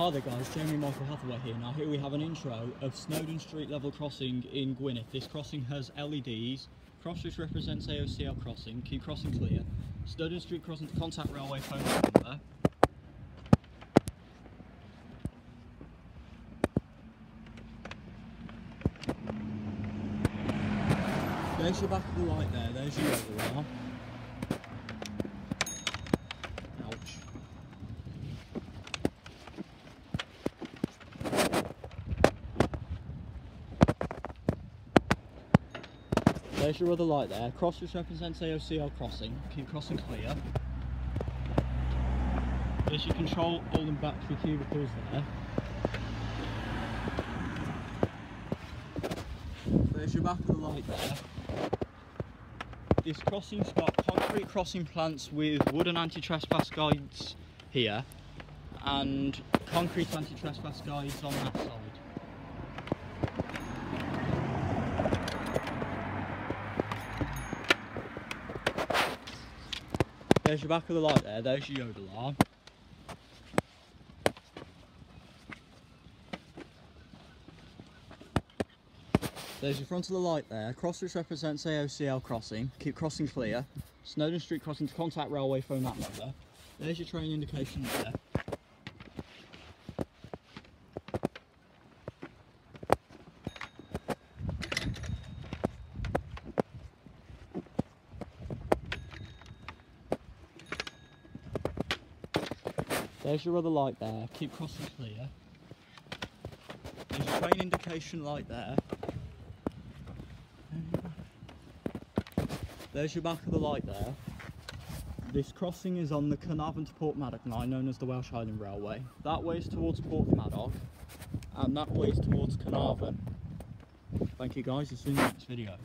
Hi there guys, Jamie Michael Hathaway here. Now here we have an intro of Snowdon Street level crossing in Gwynedd. This crossing has LEDs, cross which represents AOCL crossing, keep crossing clear. Snowdon Street crossing to contact railway phone number. There's your back of the light there, there's your overall. There's your other light there. Cross which represents AOCL crossing. Keep crossing clear. There's your control all and battery cubicles there. There's your back of the light there. This crossing's got concrete crossing plants with wooden anti-trespass guards here and concrete anti-trespass guards on that side. There's your back of the light there, there's your yodalarm. There's your front of the light there, cross which represents AOCL crossing, keep crossing clear. Snowdon Street crossing to contact railway phone that number. There's your train indication there. There's your other light there, keep crossing clear. There's a train indication light there. There's your back of the light there. This crossing is on the Caernarfon to Porthmadog line, known as the Welsh Highland Railway. That way is towards Porthmadog, and that way is towards Caernarfon. Thank you guys, see you in the next video.